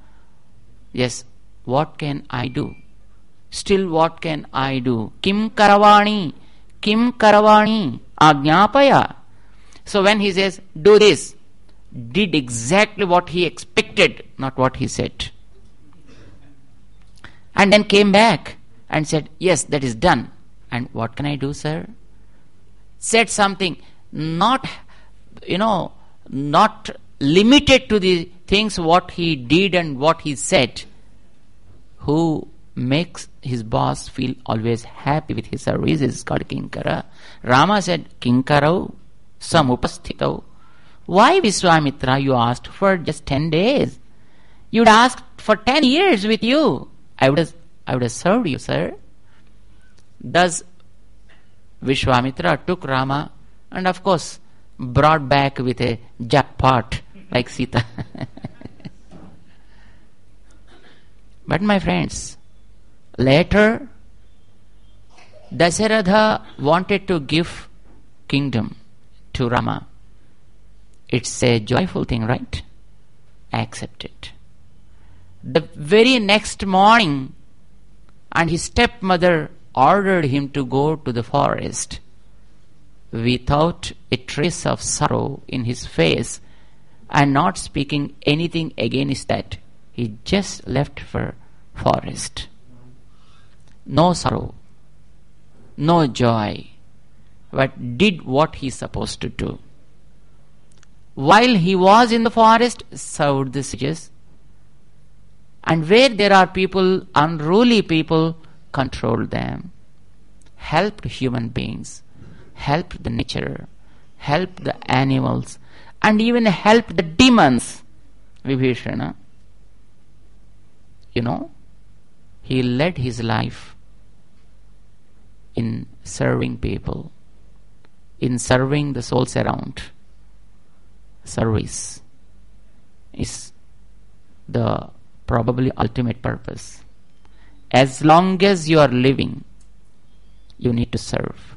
yes, what can I do? Still, what can I do? Kim Karavani, Kim Karavani, Ajnapaya. So when he says, Do this, did exactly what he expected, not what he said. And then came back and said, Yes, that is done. And what can I do, sir? Said something not, you know, not limited to the thinks what he did and what he said, who makes his boss feel always happy with his service is called Kinkara. Rama said, Kinkarau samupasthitau. Why Vishwamitra you asked for just 10 days? You'd asked for 10 years with you. I would have, I would have served you, sir. Thus, Vishwamitra took Rama and of course brought back with a jackpot like Sita. but my friends, later Dasaratha wanted to give kingdom to Rama. It's a joyful thing, right? Accept it. The very next morning, and his stepmother ordered him to go to the forest without a trace of sorrow in his face and not speaking anything against that. He just left for forest. No sorrow, no joy, but did what he supposed to do. While he was in the forest, served the sages, and where there are people, unruly people, controlled them, helped human beings, helped the nature, helped the animals, and even helped the demons. Vibhishana, you know, he led his life in serving people, in serving the souls around. Service is the probably ultimate purpose. As long as you are living, you need to serve.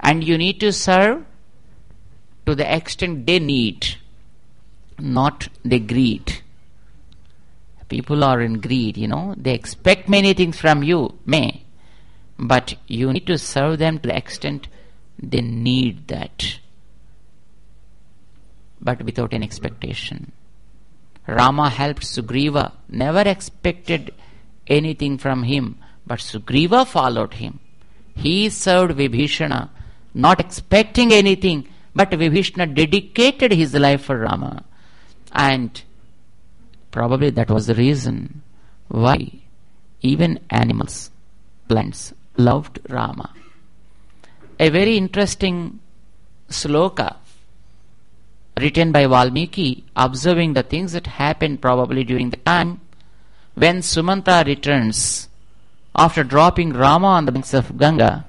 And you need to serve to the extent they need, not they greed. People are in greed, you know, they expect many things from you, may, but you need to serve them to the extent they need that, but without an expectation. Rama helped Sugriva, never expected anything from him, but Sugriva followed him. He served Vibhishana, not expecting anything, but Vibhishana dedicated his life for Rama. And probably that was the reason why even animals, plants, loved Rama. A very interesting sloka written by Valmiki, observing the things that happened probably during the time when Sumanta returns after dropping Rama on the banks of Ganga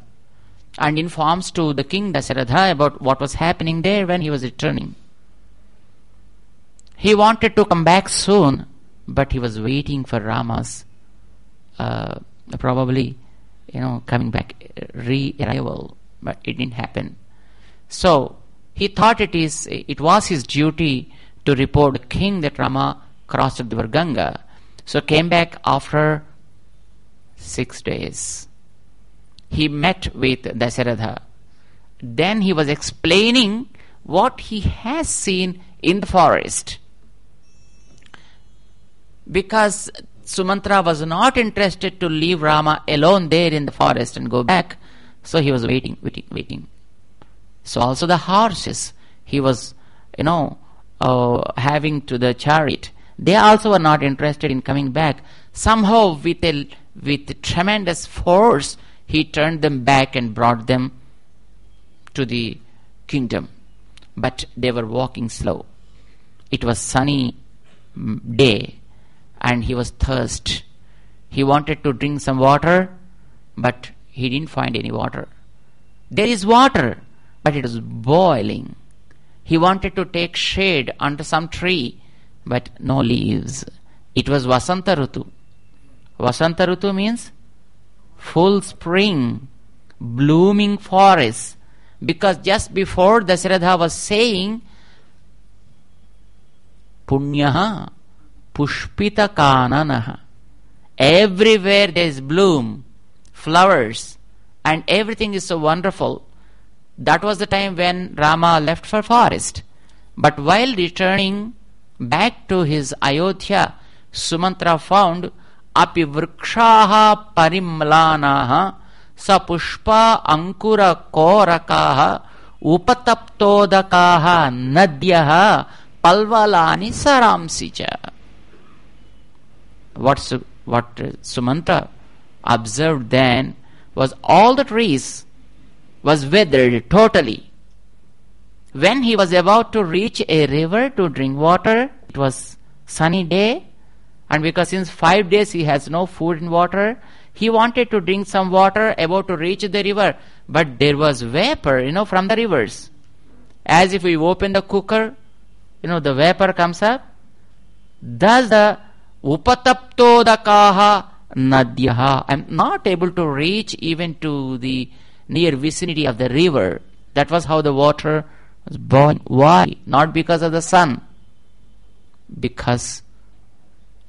and informs to the king Dasaratha about what was happening there when he was returning. He wanted to come back soon, but he was waiting for Rama's uh, probably, you know, coming back, re-arrival, but it didn't happen. So he thought it is it was his duty to report the king that Rama crossed the river Ganga. So came back after six days. He met with Dasaratha. Then he was explaining what he has seen in the forest. Because Sumantra was not interested to leave Rama alone there in the forest and go back, so he was waiting, waiting, waiting. So also the horses he was, you know, uh, having to the chariot, they also were not interested in coming back. Somehow, with a with tremendous force, he turned them back and brought them to the kingdom. But they were walking slow. It was sunny day, and he was thirst. He wanted to drink some water, but he didn't find any water. There is water, but it was boiling. He wanted to take shade under some tree, but no leaves. It was Vasanta Rutu. Vasanta means full spring, blooming forest. Because just before Dasaratha was saying, Punyaha Pushpita Kananaha. Everywhere there is bloom, flowers, and everything is so wonderful. That was the time when Rama left for forest. But while returning back to his Ayodhya, Sumantra found अपि वृक्षाः परिम्लानाः सपुष्पा अङ्कुरकोरकाः उपतप्तोदकाः नद्यः palvalani saramsija. What, Su- what uh, Sumanta observed then was all the trees was withered totally. When he was about to reach a river to drink water, it was sunny day, and because since five days he has no food and water, he wanted to drink some water about to reach the river, but there was vapor, you know, from the rivers. As if we open the cooker, you know, the vapor comes up. Thus the upataptodakaha nadyaha. I'm not able to reach even to the near vicinity of the river. That was how the water was born. Why? Not because of the sun. Because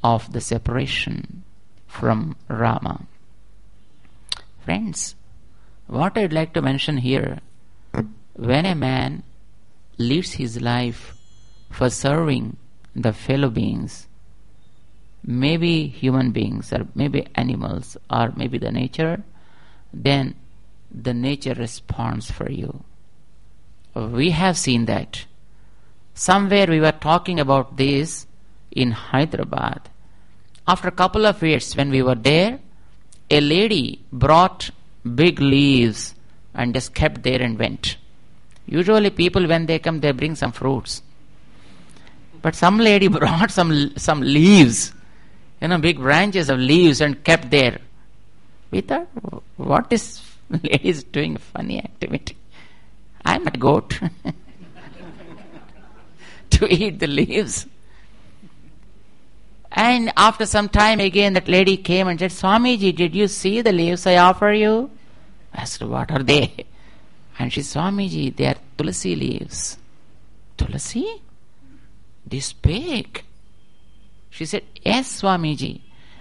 of the separation from Rama. Friends, what I'd like to mention here when a man lives his life for serving the fellow beings, maybe human beings, or maybe animals, or maybe the nature, then the nature responds for you. We have seen that. Somewhere we were talking about this in Hyderabad. After a couple of years, when we were there, a lady brought big leaves and just kept there and went. Usually, people when they come, they bring some fruits. But some lady brought some some leaves, you know, big branches of leaves and kept there. We thought, what is lady is doing funny activity? I'm a goat to eat the leaves. And after some time again, that lady came and said, Swamiji, did you see the leaves I offer you? I asked, What are they? And she said, Swamiji, they are tulsi leaves. Tulsi? This big? She said, Yes, Swamiji.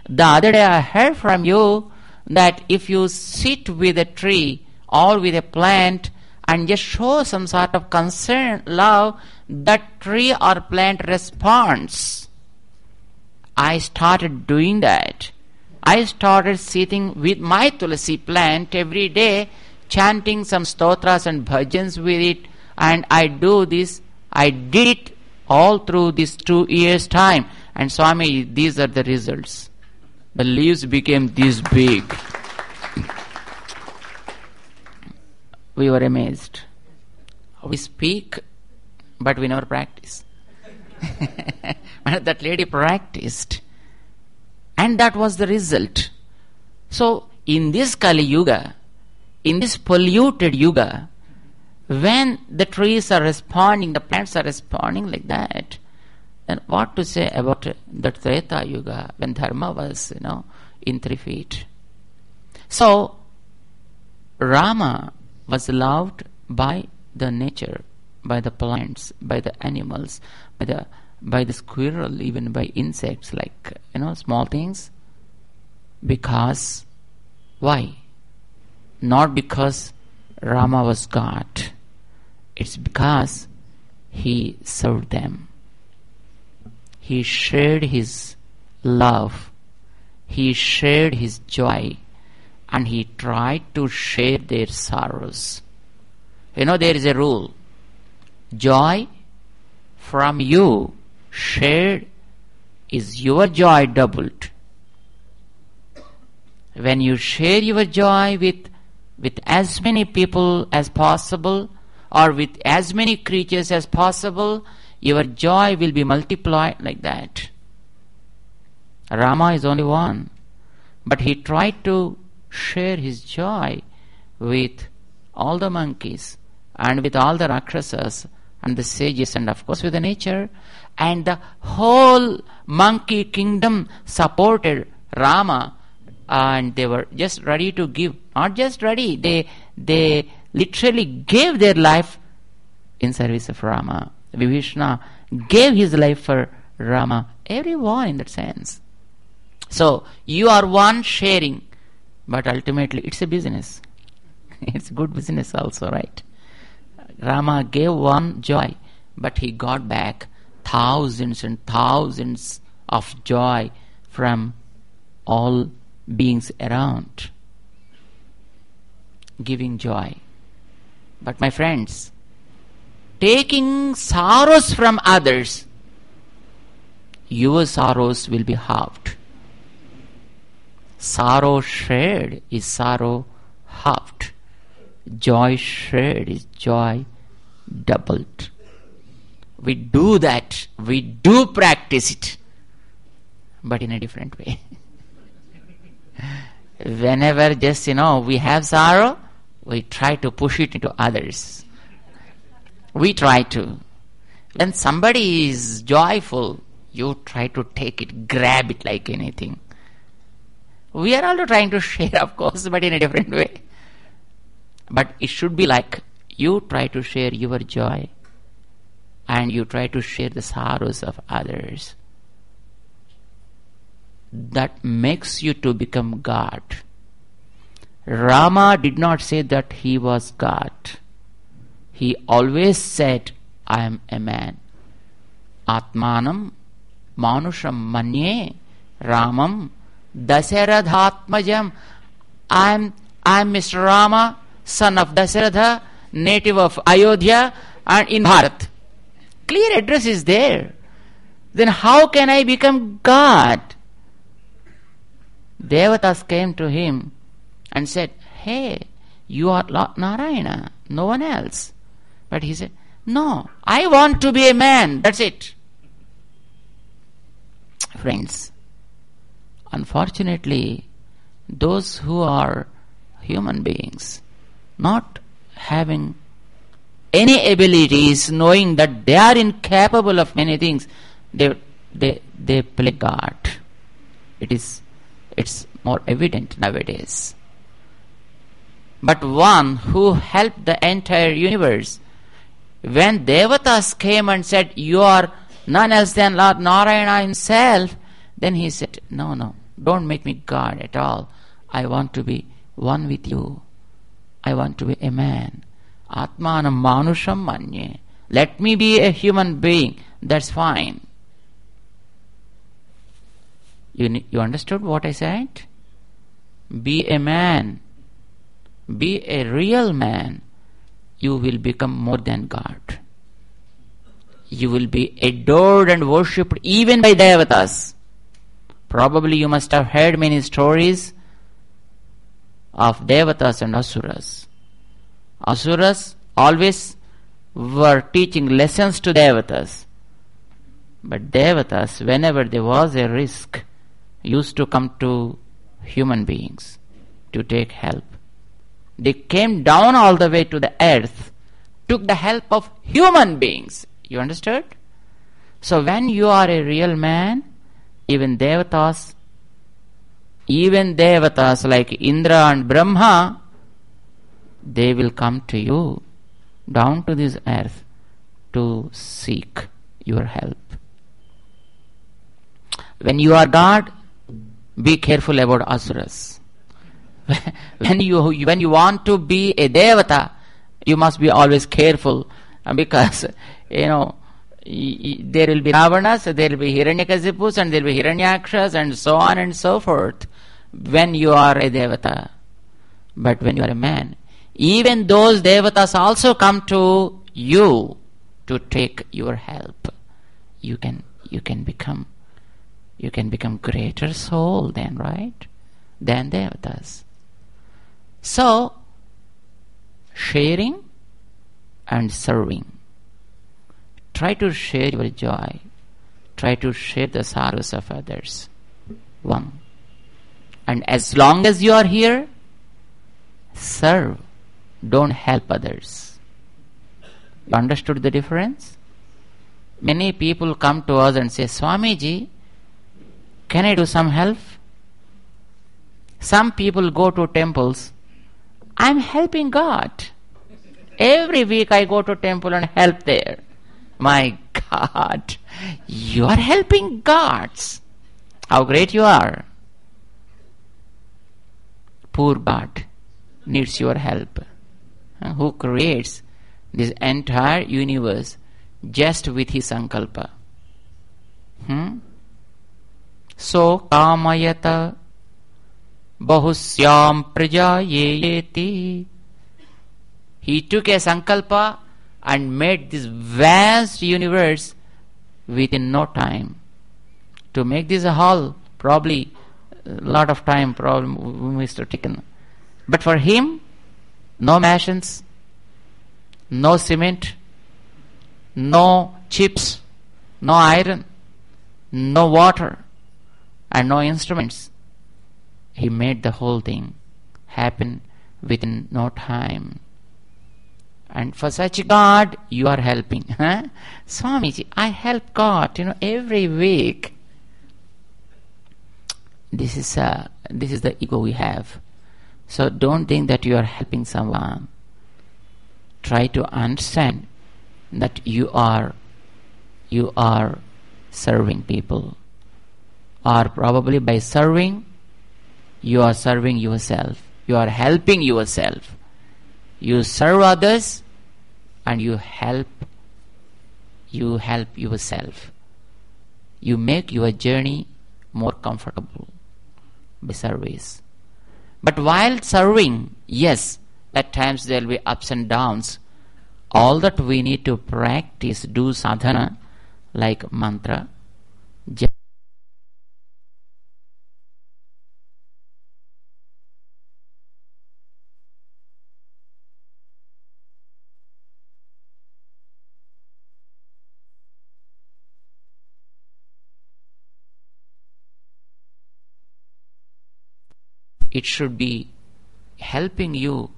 The other day I heard from you that if you sit with a tree or with a plant and just show some sort of concern, love, that tree or plant responds. I started doing that. I started sitting with my tulsi plant every day, chanting some stotras and bhajans with it, and I do this. I did it all through this two years' time. And Swami, these are the results. The leaves became this big. we were amazed. We speak, but we never practice. that lady practiced. And that was the result. So, in this Kali Yuga, in this polluted Yuga, when the trees are responding, the plants are responding like that, then what to say about the Treta Yuga when Dharma was, you know, in three feet? So, Rama was loved by the nature, by the plants, by the animals, the by the squirrel, even by insects, like you know, small things. Because why? Not because Rama was God. It's because he served them. He shared his love. He shared his joy. And he tried to share their sorrows. You know, there is a rule. Joy from you shared is your joy doubled. When you share your joy with, with as many people as possible or with as many creatures as possible, your joy will be multiplied like that. Rama is only one, but he tried to share his joy with all the monkeys and with all the rakshasas and the sages and of course with the nature. And the whole monkey kingdom supported Rama and they were just ready to give. Not just ready they they literally gave their life in service of Rama. Vibhishana gave his life for Rama. Everyone in that sense. So you are one sharing but ultimately it's a business. It's good business also right Rama gave one joy but he got back thousands and thousands of joy from all beings around, giving joy. But my friends, taking sorrows from others, your sorrows will be halved. Sorrow shared is sorrow halved. Joy shared is joy doubled. We do that, we do practice it, but in a different way. Whenever just, you know, we have sorrow, we try to push it into others. We try to. When somebody is joyful, you try to take it, grab it like anything. We are also trying to share, of course, but in a different way. But it should be like you try to share your joy and you try to share the sorrows of others. That makes you to become God. Rama did not say that he was God. He always said, I am a man. Atmanam Manusham Manye Ramam Dasaradhatmajam. I am I am Mr. Rama, son of Dasaratha, native of Ayodhya and in Bharat. Clear address is there. Then how can I become God? Devatas came to him and said, Hey, you are Lord Narayana, no one else. But he said, No, I want to be a man, that's it. Friends, unfortunately, those who are human beings, not having any abilities, knowing that they are incapable of many things, they they they play God. It is it's more evident nowadays. But one who helped the entire universe, when Devatas came and said, You are none else than Lord Narayana himself, then he said, No, no, don't make me God at all. I want to be one with you. I want to be a man. Atmanam manusham manye. Let me be a human being. That's fine. You, you understood what I said? Be a man. Be a real man. You will become more than God. You will be adored and worshipped even by devatas. Probably you must have heard many stories of devatas and asuras. Asuras always were teaching lessons to devatas. But devatas, whenever there was a risk, used to come to human beings to take help. They came down all the way to the earth, took the help of human beings. You understood? So when you are a real man, even devatas, even devatas like Indra and Brahma, they will come to you down to this earth to seek your help. When you are God, be careful about asuras. when you when you want to be a devata, you must be always careful because you know there will be Ravanas, there will be Hiranyakasipus, and there will be Hiranyakshas, and so on and so forth. When you are a devata, but when you are a man, even those devatas also come to you to take your help. You can you can become you can become greater soul then, right? Than devatas. So sharing and serving. Try to share your joy. Try to share the sorrows of others. One. And as long as you are here, serve. Don't help others. You understood the difference? Many people come to us and say, Swamiji, can I do some help? Some people go to temples. I'm helping God. Every week I go to temple and help there. My God, you are helping gods. How great you are. Poor God needs your help. Uh, Who creates this entire universe just with his sankalpa. Hmm? So kamayata bahusyam praja yeti. He took a sankalpa and made this vast universe within no time. To make this a hall, probably a lot of time, probably Mr. Taken. But for him, no machines, no cement, no chips, no iron, no water, and no instruments. He made the whole thing happen within no time. And for such God, you are helping. Huh? Swamiji, I help God, you know, every week. This is uh, this is the ego we have. So don't think that you are helping someone. Try to understand that you are you are serving people. Or probably by serving, you are serving yourself. You are helping yourself. You serve others and you help you help yourself. You make your journey more comfortable by service. But while serving, yes, at times there will be ups and downs. All that we need to practice, do sadhana like mantra, japa, it should be helping you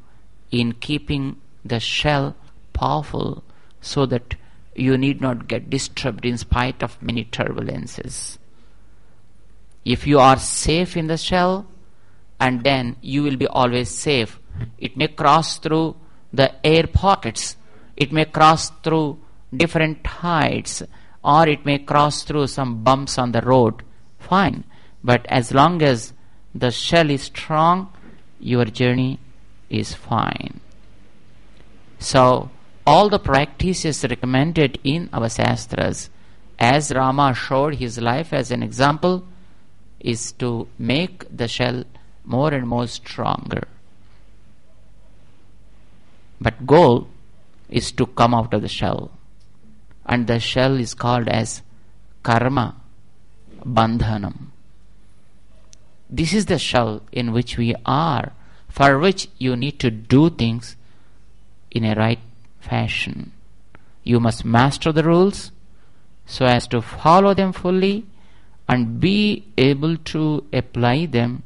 in keeping the shell powerful so that you need not get disturbed in spite of many turbulences. If you are safe in the shell, and then you will be always safe. It may cross through the air pockets, it may cross through different tides, or it may cross through some bumps on the road. Fine. But as long as the shell is strong, your journey is fine. So, all the practices recommended in our Shastras, as Rama showed his life as an example, is to make the shell more and more stronger. But goal is to come out of the shell. And the shell is called as karma bandhanam. This is the shell in which we are, for which you need to do things in a right fashion. You must master the rules so as to follow them fully and be able to apply them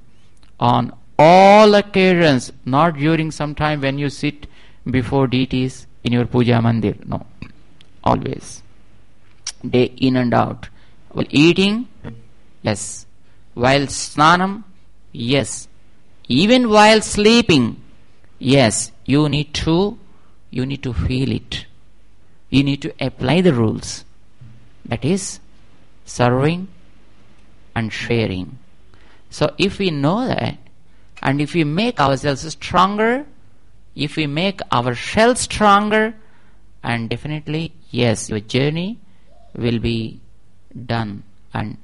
on all occasions, not during some time when you sit before deities in your puja mandir. No, always. Day in and out. While eating, yes. While snanam, yes. Even while sleeping, yes. You need to, you need to feel it. You need to apply the rules. That is serving and sharing. So if we know that, and if we make ourselves stronger, if we make our shell stronger, and definitely, yes, your journey will be done. And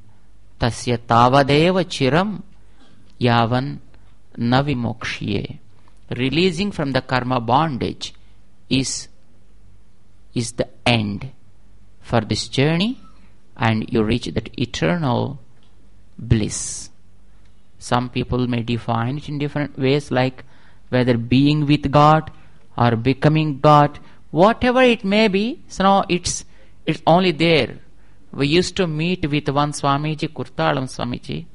tasya tavadeva chiram yavan navimokshiye. Releasing from the karma bondage is is the end for this journey, and you reach that eternal bliss. Some people may define it in different ways, like whether being with God or becoming God, whatever it may be. So now it's it's only there. We used to meet with one Swamiji, Kurtalam Swamiji,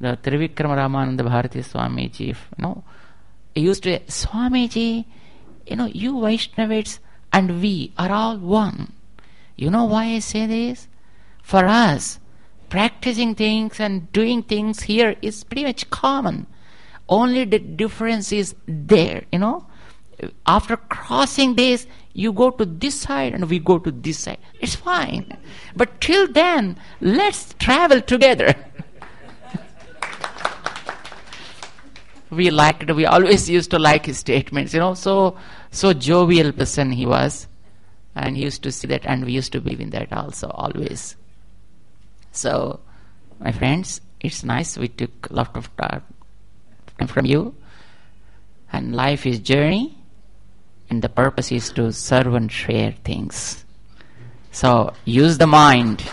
the Trivikrama Ramananda Bharati Swamiji. You know, he used to say, Swamiji, you know, you Vaishnavites and we are all one. You know why I say this? For us, practicing things and doing things here is pretty much common. Only the difference is there, you know. After crossing this, you go to this side and we go to this side. It's fine. But till then, let's travel together. we liked, we always used to like his statements, you know, so, so jovial person he was. And he used to see that, and we used to believe in that also, always. So, my friends, it's nice we took a lot of time from you. And life is journey. And the purpose is to serve and share things. So use the mind,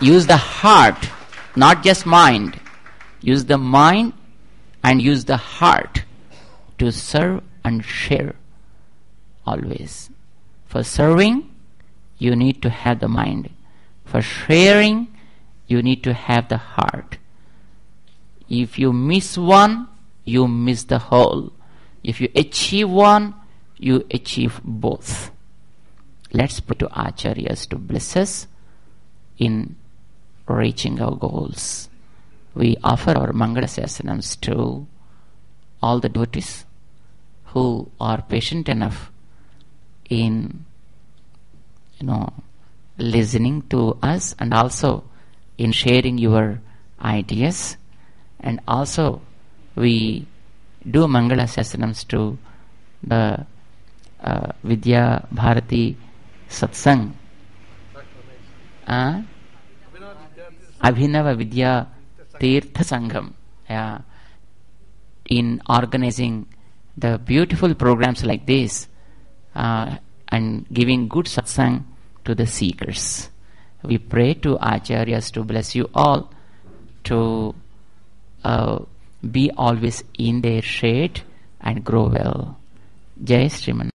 use the heart, not just mind. Use the mind and use the heart to serve and share always. For serving, you need to have the mind. For sharing, you need to have the heart. If you miss one, you miss the whole. If you achieve one, you achieve both. Let's pray to Acharyas to bless us in reaching our goals. We offer our Mangala Sasanams to all the devotees who are patient enough in you know listening to us and also in sharing your ideas and also we do Mangala Sasanams to the Vidya Bharati Satsang uh, Abhinava Vidya Tirtha Sangham yeah, in organizing the beautiful programs like this uh, and giving good satsang to the seekers. We pray to Acharyas to bless you all to uh, be always in their shade and grow well. Jai Sriman.